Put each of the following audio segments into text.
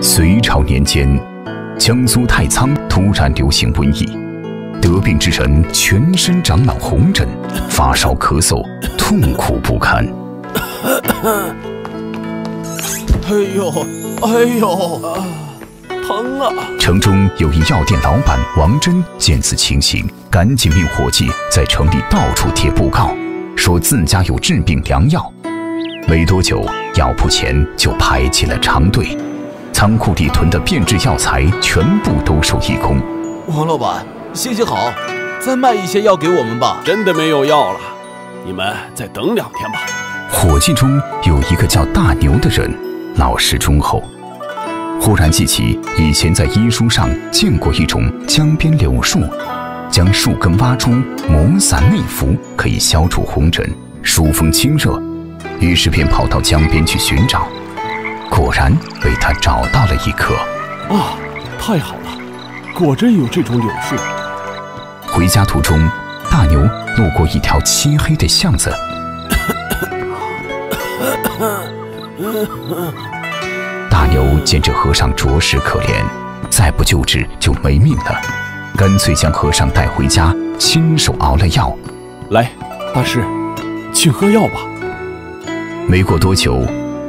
隋朝年间，江苏太仓突然流行瘟疫，得病之人全身长满红疹，发烧咳嗽，痛苦不堪。哎呦，哎呦，疼啊！城中有一药店老板王真见此情形，赶紧命伙计在城里到处贴布告，说自家有治病良药。没多久，药铺前就排起了长队，仓库里囤的变质药材全部都售一空。王老板，行行好，再卖一些药给我们吧。真的没有药了，你们再等两天吧。伙计中有一个叫大牛的人，老实忠厚。忽然记起以前在医书上见过一种江边柳树，将树根挖出，磨散内服，可以消除红疹、疏风清热。于是便跑到江边去寻找，果然被他找到了一棵。啊，太好了，果真有这种柳树。回家途中，大牛路过一条漆黑的巷子。大牛见这和尚着实可怜，再不救治就没命了，干脆将和尚带回家，亲手熬了药。来，大师，请喝药吧。没过多久，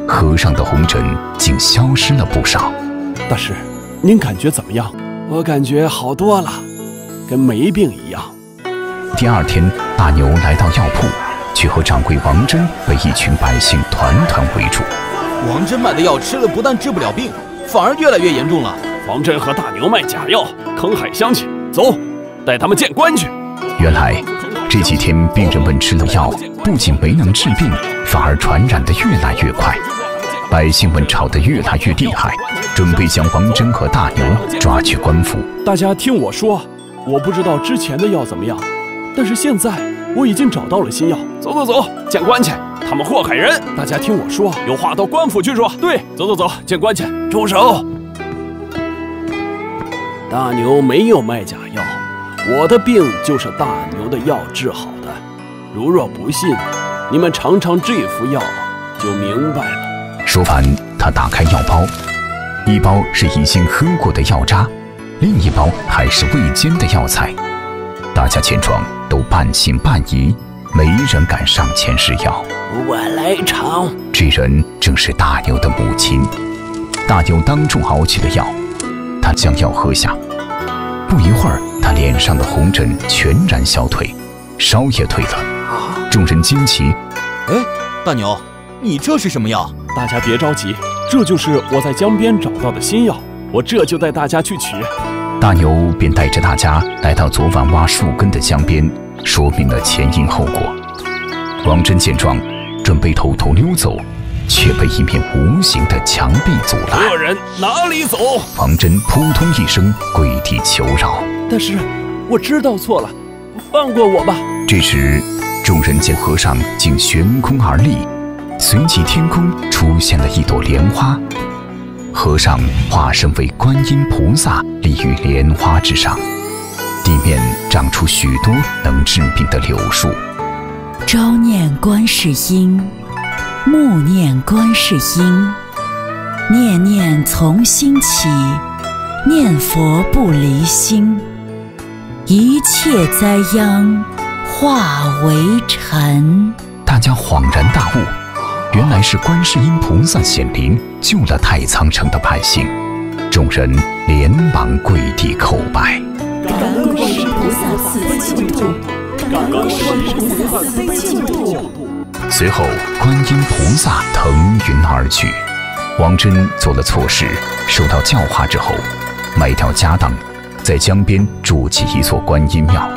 和尚的红疹竟消失了不少。大师，您感觉怎么样？我感觉好多了，跟没病一样。第二天，大牛来到药铺，却和掌柜王真被一群百姓团团围住。王真卖的药吃了不但治不了病，反而越来越严重了。王真和大牛卖假药，坑害乡亲，走，带他们见官去。原来。这几天，病人们吃了药，不仅没能治病，反而传染得越来越快。百姓们吵得越来越厉害，准备将王真和大牛抓去官府。大家听我说，我不知道之前的药怎么样，但是现在我已经找到了新药。走走走，见官去！他们祸害人！大家听我说，有话到官府去说。对，走走走，见官去！住手！大牛没有卖假药。我的病就是大牛的药治好的，如若不信，你们尝尝这副药就明白了。说完，他打开药包，一包是已经喝过的药渣，另一包还是未煎的药材。大家见状都半信半疑，没人敢上前试药。我来尝。这人正是大牛的母亲。大牛当众熬起了药，他将药喝下。不一会儿，他脸上的红疹全然消退，烧也退了。众人惊奇：“哎，大牛，你这是什么药？”大家别着急，这就是我在江边找到的新药，我这就带大家去取。大牛便带着大家来到昨晚挖树根的江边，说明了前因后果。王真见状，准备偷偷溜走。却被一面无形的墙壁阻拦。恶人哪里走？王真扑通一声跪地求饶：“大师，我知道错了，放过我吧。”这时，众人见和尚竟悬空而立，随即天空出现了一朵莲花，和尚化身为观音菩萨立于莲花之上，地面长出许多能治病的柳树。朝念观世音。暮念观世音，念念从心起，念佛不离心，一切灾殃化为尘。大家恍然大悟，原来是观世音菩萨显灵，救了太仓城的百姓。众人连忙跪地叩拜。感恩观世音菩萨慈悲救度，感恩观世音菩萨慈悲救度。随后，观音菩萨腾云而去。王真做了错事，受到教化之后，卖掉家当，在江边筑起一座观音庙，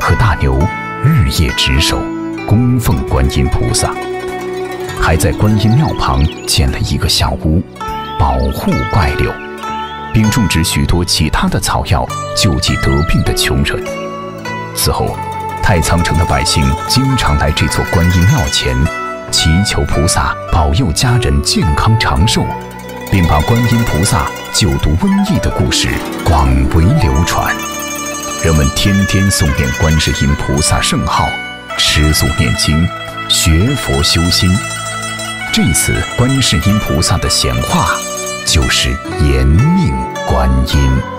和大牛日夜值守，供奉观音菩萨。还在观音庙旁建了一个小屋，保护怪柳，并种植许多其他的草药，救济得病的穷人。此后。太仓城的百姓经常来这座观音庙前，祈求菩萨保佑家人健康长寿，并把观音菩萨救度瘟疫的故事广为流传。人们天天诵念观世音菩萨圣号，吃素念经，学佛修心。这次观世音菩萨的显化，就是延命观音。